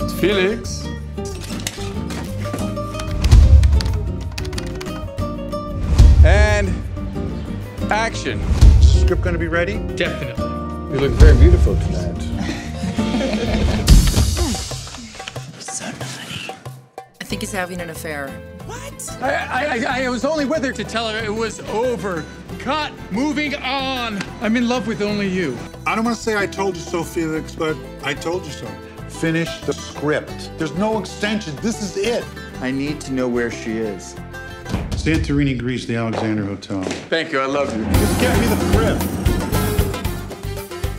It's Felix. And action. Is the Script gonna be ready? Definitely. You look very beautiful tonight. I think he's having an affair. What? I, I, I was only with her to tell her it was over. Cut. Moving on. I'm in love with only you. I don't want to say I told you so, Felix, but I told you so. Finish the script. There's no extension. This is it. I need to know where she is. Santorini, Greece, the Alexander Hotel. Thank you. I love you. Just get me the script.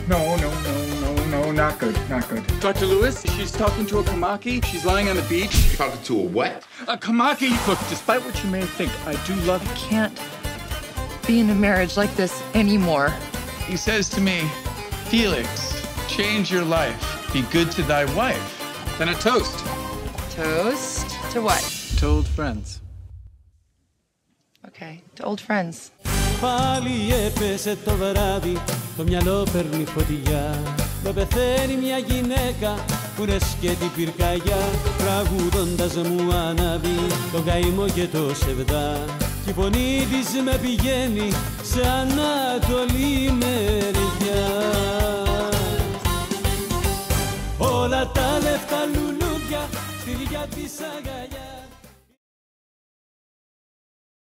No, no, no, no, no, not good, not good. Dr. Lewis, she's talking to a kamaki. She's lying on the beach. Talking to a what? A kamaki. Look, despite what you may think, I do love you. Can't be in a marriage like this anymore. He says to me, Felix, change your life. Be good to thy wife. Then a toast Toast to what? to old friends. Okay, to old friends. Πάλι έπεσε το βράδυ, το μυαλό παίρνει φωτιά Με πεθαίνει μια γυναίκα που είναι σκέτη πυρκαγιά Τραγουδώντας μου ανάβει το καημό και το σεβδά Κι η φωνή της με πηγαίνει σε ανατολή μεριά για τις αγκαλιάς.